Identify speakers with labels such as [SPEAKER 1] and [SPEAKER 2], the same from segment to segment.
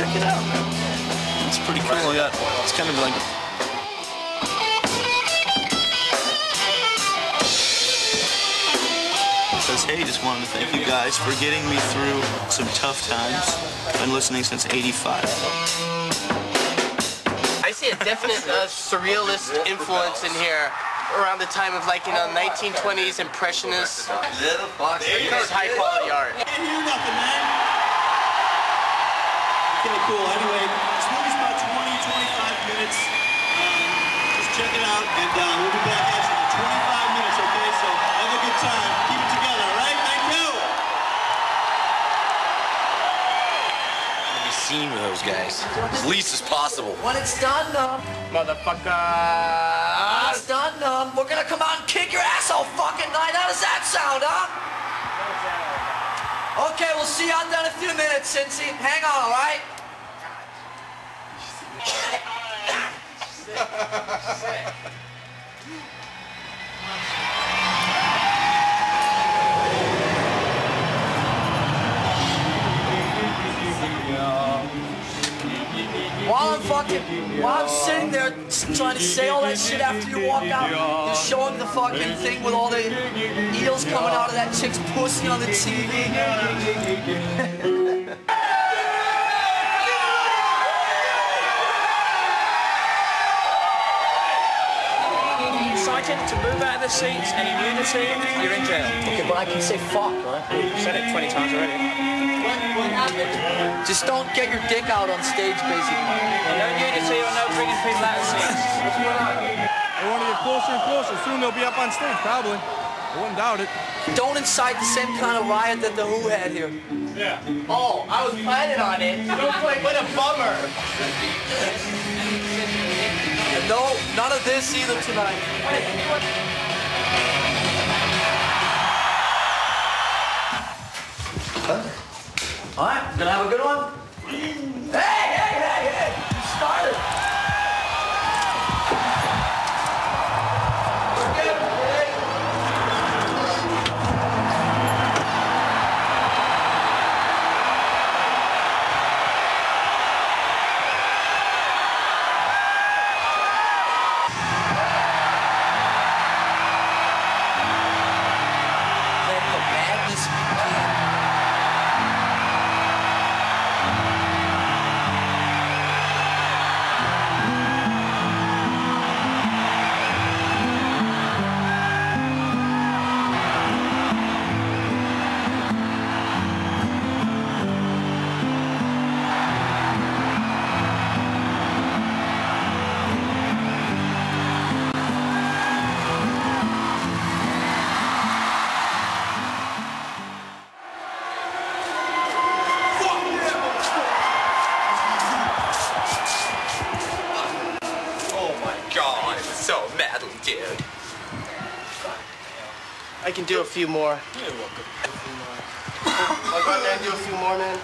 [SPEAKER 1] check it out. It's pretty cool. Yeah, it's kind of like says, hey, just wanted to thank you guys for getting me through some tough times. Been listening since 85.
[SPEAKER 2] I see a definite uh, surrealist influence in here around the time of like, you know, 1920s impressionists. It's high quality art.
[SPEAKER 1] Can't hear nothing, man. Okay, cool. Anyway, this movie's about 20, 25 minutes. Um, just check it out, and uh, we'll be back at you in 25 minutes, okay? So have a good time. Keep it together, all right? Thank you.
[SPEAKER 3] be seen with those guys as least as possible.
[SPEAKER 4] When it's done, um,
[SPEAKER 2] Motherfucker.
[SPEAKER 4] when it's done, um, we're gonna come out and kick your ass all fucking night. How does that sound, huh? Okay, we'll see out there in a few minutes, Cincy. Hang on, all right? While I'm fucking, while I'm sitting there trying to say all that shit after you walk out, you're showing the fucking thing with all the eels coming out of that chick's pussy on the TV.
[SPEAKER 5] Sergeant, to move out of the seats, and any nudity, you're in jail.
[SPEAKER 4] Okay, but I can say fuck, right?
[SPEAKER 5] You've said it 20 times already.
[SPEAKER 4] Just don't get your dick out on stage, basically.
[SPEAKER 5] No nudity or no bringing people out of seats.
[SPEAKER 6] They want to get closer and closer. Soon they'll be up on stage, probably. I wouldn't doubt it.
[SPEAKER 4] Don't incite the same kind of riot that the Who had here. Yeah.
[SPEAKER 2] Oh, I was planning on it. What a bummer.
[SPEAKER 4] No, none of this either tonight. All right, gonna have a good one. The
[SPEAKER 2] can do a few more.
[SPEAKER 3] You're welcome.
[SPEAKER 2] Out and do a few more, man.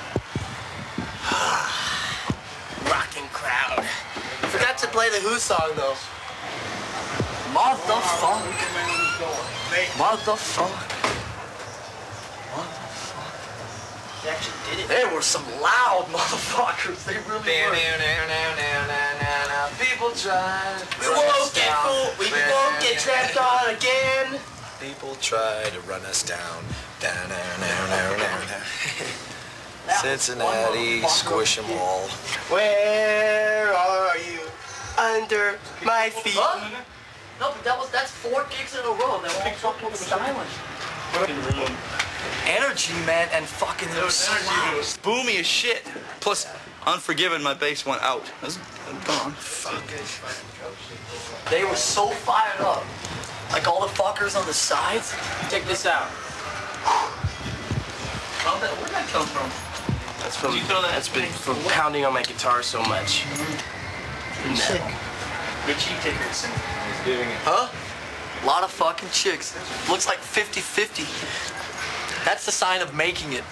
[SPEAKER 2] Rocking crowd. Forgot to play the Who song, though.
[SPEAKER 4] Motherfuck. Motherfuck.
[SPEAKER 2] They actually did it.
[SPEAKER 4] They were some loud motherfuckers. They really were.
[SPEAKER 3] People try.
[SPEAKER 2] We won't get fooled. We won't get trapped on again.
[SPEAKER 3] People try to run us down. Down, down, down, down, down, down. Cincinnati, squish 'em all.
[SPEAKER 2] Where are you? Under my feet.
[SPEAKER 4] Huh? No, but that was that's four gigs in a row. They were all fucking silent. Energy, man, and fucking it was so loud.
[SPEAKER 1] Boomy as shit. Plus, Unforgiven, my bass went out. That's gone. Fuck.
[SPEAKER 4] They were so fired up. Like all the fuckers on the sides.
[SPEAKER 2] Check this out.
[SPEAKER 4] How'd that- Where'd that come from?
[SPEAKER 2] That's from,
[SPEAKER 1] Did you throw that
[SPEAKER 2] that's been from pounding on my guitar so much.
[SPEAKER 4] Sick.
[SPEAKER 5] Richie Dickinson.
[SPEAKER 4] Huh? A lot of fucking chicks. Looks like 50-50. That's the sign of making it.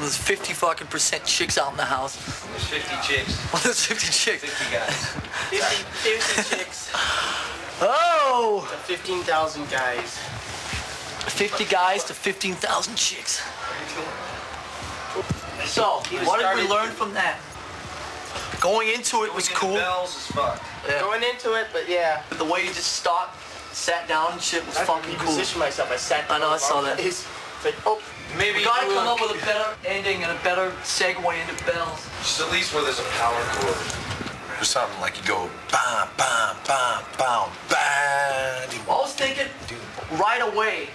[SPEAKER 4] There's 50 fucking percent chicks out in the house.
[SPEAKER 3] There's 50 chicks,
[SPEAKER 4] Well, there's 50 chicks.
[SPEAKER 3] 50 guys.
[SPEAKER 2] 50, 50 chicks.
[SPEAKER 4] Oh!
[SPEAKER 2] 15,000 guys.
[SPEAKER 4] 50 guys to 15,000 chicks. So, what did we learn from that? Going into it was cool.
[SPEAKER 3] Bells is fucked.
[SPEAKER 4] Yeah.
[SPEAKER 2] Going into it, but yeah.
[SPEAKER 4] But the way you just stopped, sat down and shit was
[SPEAKER 2] I
[SPEAKER 4] fucking cool.
[SPEAKER 2] I positioned myself. I sat.
[SPEAKER 4] I know, I saw that.
[SPEAKER 2] It's like, oh,
[SPEAKER 3] Maybe
[SPEAKER 4] We gotta come
[SPEAKER 3] uh,
[SPEAKER 4] up with a better ending and a better segue into bells.
[SPEAKER 3] Just at least where there's a power chord. Or something like you go bam, bam, bam, bam, bam.
[SPEAKER 4] I was thinking right away,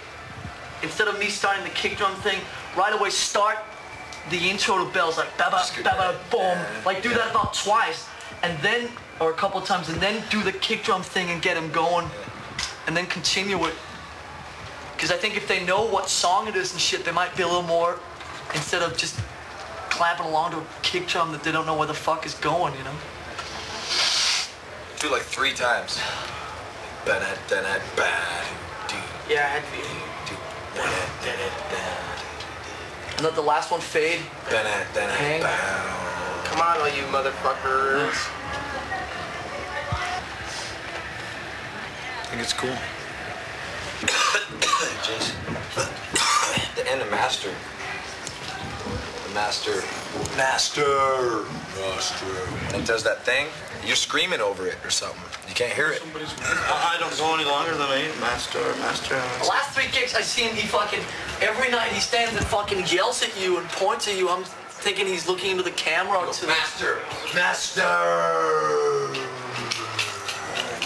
[SPEAKER 4] instead of me starting the kick drum thing, right away start the intro to bells like ba ba ba ba boom. Like do that about twice, and then or a couple times, and then do the kick drum thing and get them going, and then continue it. Because I think if they know what song it is and shit, they might be a little more instead of just clapping along to a kick drum that they don't know where the fuck is going, you know.
[SPEAKER 3] Do it like three times. Ba-da, da-da, ba,
[SPEAKER 2] yeah, I had to be.
[SPEAKER 3] do, ba-da, da-da, da,
[SPEAKER 4] And let the last one fade. Hang.
[SPEAKER 2] Come on, all you motherfuckers.
[SPEAKER 3] I think it's cool. Jason. the end of Master. The Master. Master. Master. When it does that thing, you're screaming over it or something. You can't hear it.
[SPEAKER 7] I don't go any longer than eight. Master, master.
[SPEAKER 4] The last three kicks I see him, he fucking every night he stands and fucking yells at you and points at you. I'm thinking he's looking into the camera or to
[SPEAKER 3] Master. Master.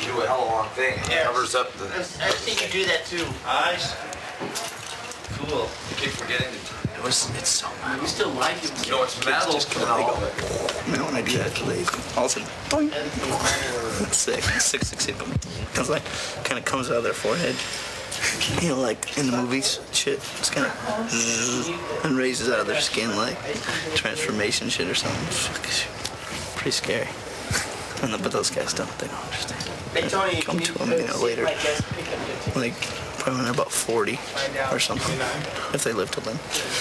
[SPEAKER 3] You do a hell of a long thing. It covers up the.
[SPEAKER 2] I think you do that too.
[SPEAKER 7] Nice. Cool.
[SPEAKER 3] You keep forgetting to.
[SPEAKER 4] It was, it's so mad. We still like him.
[SPEAKER 3] You know, it's metal.
[SPEAKER 1] just come out, they go. You know, when I do that, they all of a sudden, boing. Sick, sick, sick, sick. Comes like, kind of comes out of their forehead. You know, like in the movies, shit. It's kind of and raises out of their skin, like transformation shit or something. Pretty scary. And the, but those guys don't. They don't understand.
[SPEAKER 2] Hey Tony,
[SPEAKER 1] Come to them, you know, later.
[SPEAKER 2] my guest pick up your
[SPEAKER 1] Like probably when they're about 40 or something. If they live till then,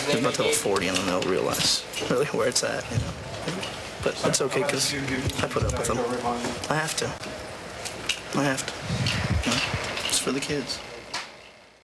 [SPEAKER 1] they're about to hit 40 and then they'll realize really where it's at, you know. But it's okay because I put up with them. I have to. I have to. You know, It's for the kids.